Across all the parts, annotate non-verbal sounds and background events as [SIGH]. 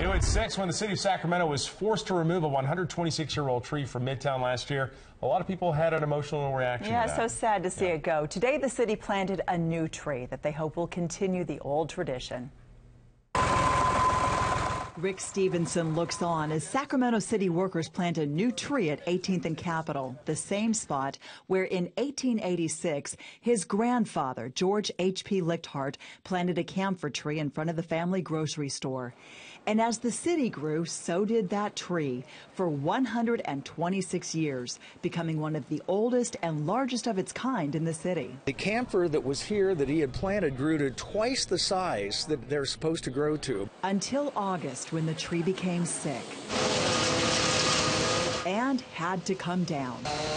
New at 6 when the city of Sacramento was forced to remove a 126 year old tree from Midtown last year. A lot of people had an emotional reaction. Yeah, so sad to see it go. Today, the city planted a new tree that they hope will continue the old tradition. Rick Stevenson looks on as Sacramento City workers plant a new tree at 18th and Capitol, the same spot where in 1886 his grandfather, George H.P. Lichthart, planted a camphor tree in front of the family grocery store. And as the city grew, so did that tree for 126 years, becoming one of the oldest and largest of its kind in the city. The camphor that was here that he had planted grew to twice the size that they're supposed to grow to. Until August, when the tree became sick and had to come down.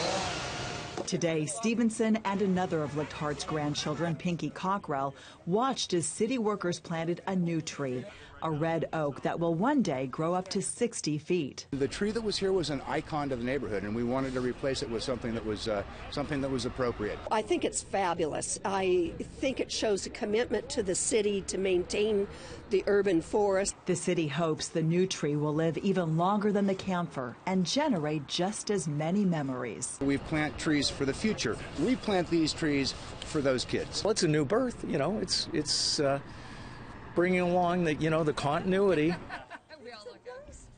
Today, Stevenson and another of Lichthart's grandchildren, Pinky Cockrell, watched as city workers planted a new tree, a red oak that will one day grow up to 60 feet. The tree that was here was an icon to the neighborhood, and we wanted to replace it with something that was uh, something that was appropriate. I think it's fabulous. I think it shows a commitment to the city to maintain the urban forest. The city hopes the new tree will live even longer than the camphor and generate just as many memories. We plant trees for the future. We plant these trees for those kids. Well, it's a new birth, you know. It's it's uh, bringing along the you know the continuity. [LAUGHS]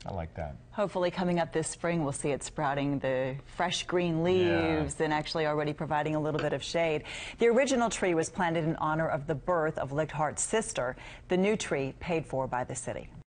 I like that. Hopefully, coming up this spring, we'll see it sprouting the fresh green leaves Yeah. and actually already providing a little bit of shade. The original tree was planted in honor of the birth of Lichthart's sister. The new tree paid for by the city.